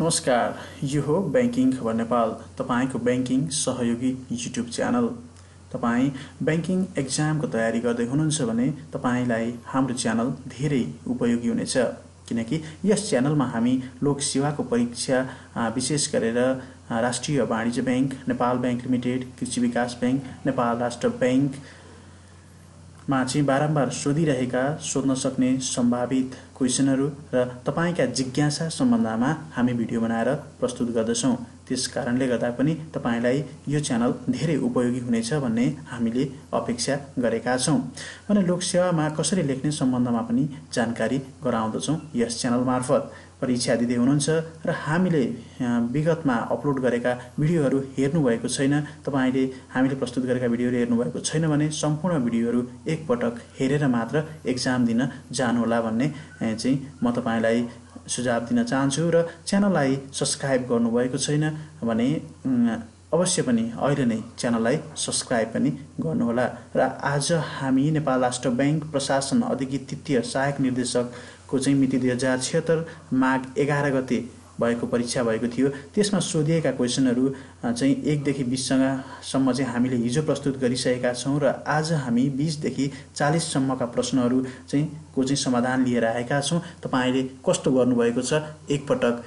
नमस्कार यो हो ब्याङ्किङ खबर नेपाल तपाईँको ब्याङ्किङ सहयोगी युट्युब च्यानल। तपाईँ ब्याङ्किङ एक्जामको तयारी गर्दै हुनुहुन्छ भने तपाईँलाई हाम्रो च्यानल धेरै उपयोगी हुनेछ। किनकि यस च्यानलमा हामी लोकसेवाको परीक्षा विशेष गरेर राष्ट्रिय वाणिज्य ब्याङ्क नेपाल ब्याङ्क लिमिटेड कृषि विकास ब्याङ्क नेपाल राष्ट्र ब्याङ्क मा चाहिँ बारम्बार सोधिरहेका सोध्न सक्ने सम्भावित क्वेसनहरू र तपाईँका जिज्ञासा सम्बन्धमा हामी भिडियो बनाएर प्रस्तुत गर्दछौँ। त्यस कारणले गर्दा पनि तपाईँलाई यो च्यानल धेरै उपयोगी हुनेछ भन्ने हामीले अपेक्षा गरेका छौँ। भने लोकसेवामा कसरी लेख्ने सम्बन्धमा पनि जानकारी गराउँदछौँ यस च्यानल मार्फत। परीक्षा दिँदै हुनुहुन्छ र हामीले विगतमा अपलोड गरेका भिडियोहरू हेर्नुभएको छैन। तपाईँले हामीले प्रस्तुत गरेका भिडियोहरू हेर्नुभएको छैन भने सम्पूर्ण भिडियोहरू एकपटक हेरेर मात्र एक्जाम दिन जानुहोला भन्ने चाहिँ म तपाईँलाई सुझाव दिन चाहन्छु र च्यानललाई सब्सक्राइब गर्नुभएको छैन भने अवश्य पनि अहिले नै च्यानललाई सब्सक्राइब पनि गर्नुहोला। र आज हामी नेपाल राष्ट्र ब्याङ्क प्रशासन अधिकृत तृतीय सहायक निर्देशकको चाहिँ मिति दुई हजार छिहत्तर माघ एघार गते भएको परीक्षा भएको थियो। त्यसमा सोधिएका क्वेसनहरू चाहिँ एकदेखि बिससँगसम्म चाहिँ हामीले हिजो प्रस्तुत गरिसकेका छौँ र आज हामी बिसदेखि चालिससम्मका प्रश्नहरू चाहिँ को चाहिँ समाधान लिएर आएका छौँ तपाईँले कस्तो गर्नुभएको छ? एकपटक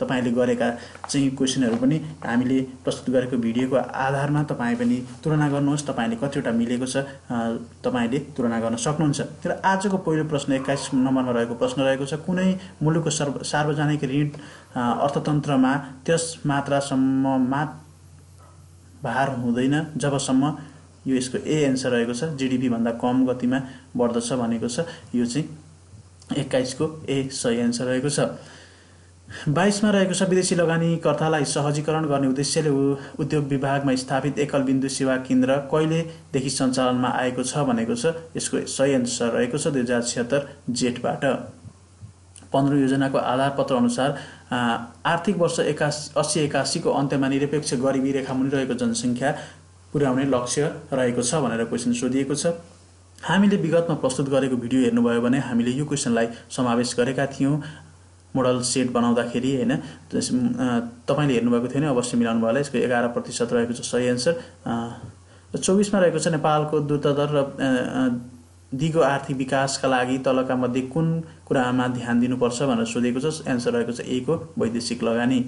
तपाईँले गरेका चाहिँ क्वेसनहरू पनि हामीले प्रस्तुत गरेको भिडियोको आधारमा तपाईँ पनि तुलना गर्नुहोस् तपाईँले कतिवटा मिलेको छ तपाईँले तुलना गर्न सक्नुहुन्छ। र आजको पहिलो प्रश्न एक्काइस नम्बरमा रहेको प्रश्न रहेको छ कुनै मुलुकको सर्व सार्वजनिक ऋण अर्थतन्त्रमा त्यस मात्रासम्ममा भार हुँदैन जबसम्म यो यसको ए एन्सर रहेको छ जिडिपीभन्दा कम गतिमा बढ्दछ भनेको छ यो चाहिँ एक्काइसको ए सही एन्सर रहेको छ। बाइसमा रहेको छ विदेशी लगानीकर्तालाई सहजीकरण गर्ने उद्देश्यले उद्योग विभागमा स्थापित एकल बिन्दु सेवा केन्द्र कहिलेदेखि सञ्चालनमा आएको छ भनेको छ यसको सही एन्सर रहेको छ दुई हजार छिहत्तर जेठबाट पन्ध्र योजनाको आधारपत्र अनुसार आर्थिक वर्ष एकास अस्सी एकासीको अन्त्यमा निरपेक्ष गरिबी रेखामुनि रहेको जनसङ्ख्या पुर्याउने लक्ष्य रहेको छ भनेर क्वेसन सोधिएको छ। हामीले विगतमा प्रस्तुत गरेको भिडियो हेर्नुभयो भने हामीले यो क्वेसनलाई समावेश गरेका थियौँ। मोडल सेट बनाउँदाखेरि होइन तपाईँले हेर्नुभएको थियो भने अवश्य मिलाउनु भयो होला यसको एघार प्रतिशत रहेको छ सही एन्सर चौबिसमा रहेको छ नेपालको द्रुतदर र दिगो आर्थिक विकासका लागि तलका मध्ये कुन कुरामा ध्यान दिनुपर्छ भनेर सोधेको छ? एन्सर रहेको छ ए को वैदेशिक लगानी।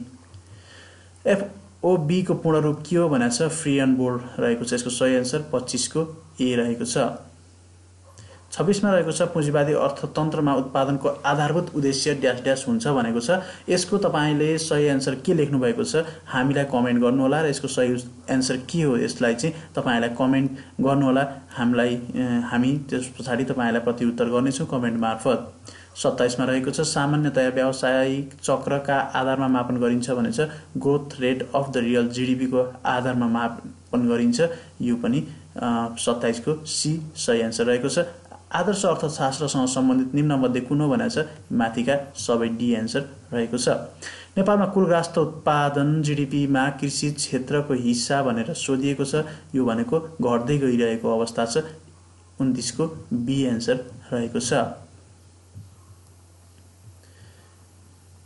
एफओबीको पूर्ण रूप के हो भनेको छ? फ्री एन्ड बोर्ड रहेको छ यसको सही एन्सर पच्चिसको ए रहेको छ। छब्बिसमा रहेको छ पुँजीवादी अर्थतन्त्रमा उत्पादनको आधारभूत उद्देश्य ड्यास ड्यास हुन्छ भनेको छ। यसको तपाईँले सही एन्सर के लेख्नु भएको छ हामीलाई कमेन्ट गर्नुहोला र यसको सही एन्सर के हो यसलाई चाहिँ तपाईँलाई कमेन्ट गर्नुहोला। हामीलाई हामी त्यस पछाडि तपाईँलाई प्रत्युत्तर गर्नेछौँ कमेन्ट मार्फत। सत्ताइसमा रहेको छ सामान्यतया व्यावसायिक चक्रका आधारमा मापन गरिन्छ भने छ growth rate of the real जिडिपीको आधारमा मापन गरिन्छ। यो पनि सत्ताइसको सी सही एन्सर रहेको छ। आदर्श अर्थशास्त्रसँग सम्बन्धित निम्नमध्ये कुन हो भनेको छ माथिका सबै डी एन्सर रहेको छ। नेपालमा कुल राष्ट्र उत्पादन जिडिपीमा कृषि क्षेत्रको हिस्सा भनेर सोधिएको छ। यो भनेको घट्दै गइरहेको अवस्था छ। उन्तिसको बी एन्सर रहेको छ।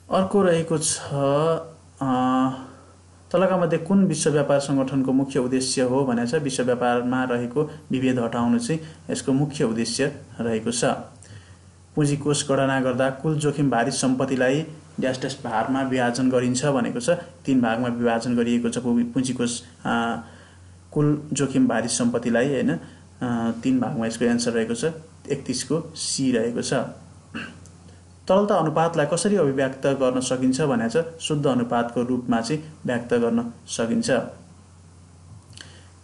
अर्को रहेको छ अ, तलका मध्ये कुन विश्व व्यापार सङ्गठनको मुख्य उद्देश्य हो भने चाहिँ विश्व व्यापारमा रहेको विभेद हटाउनु चाहिँ यसको मुख्य उद्देश्य रहेको छ। पुँजीकोष गणना गर्दा कुल जोखिम भारी सम्पत्तिलाई ड्यास ड्यास भारमा विभाजन गरिन्छ भनेको छ। तिन भागमा विभाजन गरिएको छ। पुँजीकोष कुल जोखिम भारी सम्पत्तिलाई होइन तिन भागमा यसको एन्सर रहेको छ। एकतिसको सी रहेको छ। तरलता अनुपातलाई कसरी अभिव्यक्त गर्न सकिन्छ भने चाहिँ शुद्ध अनुपातको रूपमा चाहिँ व्यक्त गर्न सकिन्छ।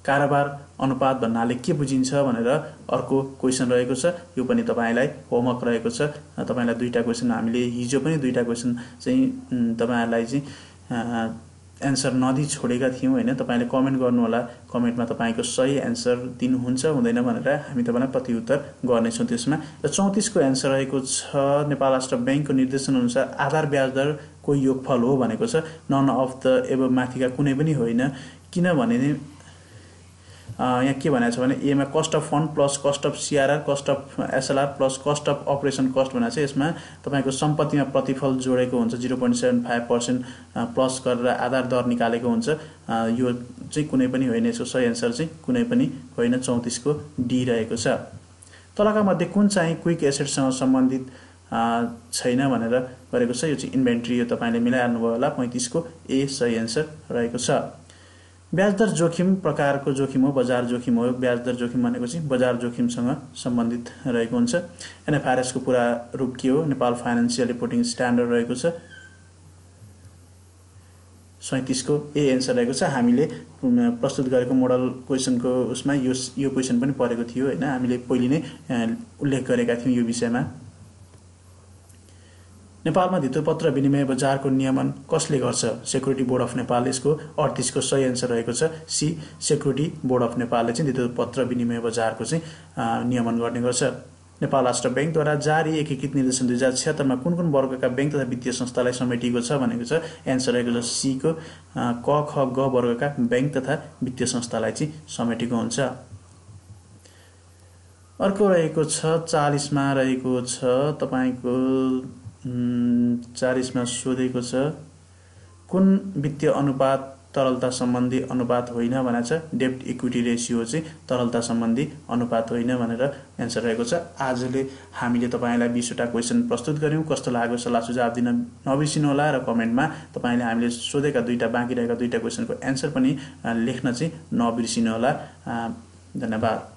कारोबार अनुपात भन्नाले के बुझिन्छ भनेर अर्को क्वेसन रहेको छ। यो पनि तपाईँलाई होमवर्क रहेको छ। तपाईँलाई दुईवटा क्वेसन हामीले हिजो पनि दुईवटा क्वेसन चाहिँ तपाईँहरूलाई चाहिँ एन्सर नदिई छोडेका थियौँ होइन। तपाईँले कमेन्ट गर्नुहोला। कमेन्टमा तपाईँको सही एन्सर दिनुहुन्छ हुँदैन भनेर हामी तपाईँलाई प्रत्युत्तर गर्नेछौँ त्यसमा। र चौतिसको एन्सर रहेको छ नेपाल राष्ट्र ब्याङ्कको निर्देशनअनुसार आधार ब्याज दरको योगफल हो भनेको छ। नन अफ द एब माथिका कुनै पनि होइन। किनभने यहाँ के भनेको छ भने एमा cost of fund plus cost of CRR cost of SLR plus cost of operation cost भनेको चाहिँ यसमा तपाईँको सम्पत्तिमा प्रतिफल जोडेको हुन्छ zero point seven five percent plus गरेर आधार दर निकालेको हुन्छ। यो चाहिँ कुनै पनि होइन यसको सही एन्सर चाहिँ कुनै पनि होइन चौतिसको डी रहेको छ। तलका मध्ये कुन चाहिँ क्विक एसेटसँग सम्बन्धित छैन भनेर गरेको छ। यो चाहिँ इन्भेन्ट्री यो तपाईँले मिलाइहाल्नुभयो होला पैँतिसको ए सही एन्सर रहेको छ। ब्याजदर जोखिम प्रकारको जोखिम हो बजार जोखिम हो। ब्याजदर जोखिम भनेको चाहिँ बजार जोखिमसँग सम्बन्धित रहेको हुन्छ। एनएफआरएसको पुरा रूप के हो? नेपाल फाइनेन्सियल रिपोर्टिङ स्ट्यान्डर्ड रहेको छ। सैँतिसको ए एन्सर रहेको छ। हामीले प्रस्तुत गरेको मोडल क्वेसनको उसमा यो यो क्वेसन पनि परेको थियो होइन? हामीले पहिले नै उल्लेख गरेका थियौँ यो विषयमा। नेपालमा धितोपत्र विनिमय बजारको नियमन कसले गर्छ? सेक्युरिटी बोर्ड अफ नेपाल यसको अडतिसको सही एन्सर रहेको छ। सी सेक्युरिटी बोर्ड अफ नेपालले चाहिँ धितोपत्र विनिमय बजारको चाहिँ नियमन गर्ने गर्छ। नेपाल राष्ट्र ब्याङ्कद्वारा जारी एकीकृत निर्देशन दुई हजार छिहत्तरमा कुन कुन वर्गका ब्याङ्क तथा वित्तीय संस्थालाई समेटिएको छ भनेको छ। एन्सर रहेको छ सीको क ख ग वर्गका ब्याङ्क तथा वित्तीय संस्थालाई चाहिँ समेटेको हुन्छ। अर्को रहेको छ चालिसमा रहेको छ। तपाईँको चालिसमा सोधेको छ कुन वित्तीय अनुपात तरलता सम्बन्धी अनुपात होइन भनेको छ? डेप्ट इक्विटी रेसियो चाहिँ तरलता सम्बन्धी अनुपात होइन भनेर एन्सर रहेको छ। आजले हामीले तपाईँलाई बिसवटा क्वेसन प्रस्तुत गऱ्यौँ। कस्तो लाग्यो सल्लाह सुझाव दिन नबिर्सिनु होला र कमेन्टमा तपाईँले हामीले सोधेका दुईवटा बाँकी रहेका दुईवटा क्वेसनको एन्सर पनि लेख्न चाहिँ नबिर्सिनु होला धन्यवाद।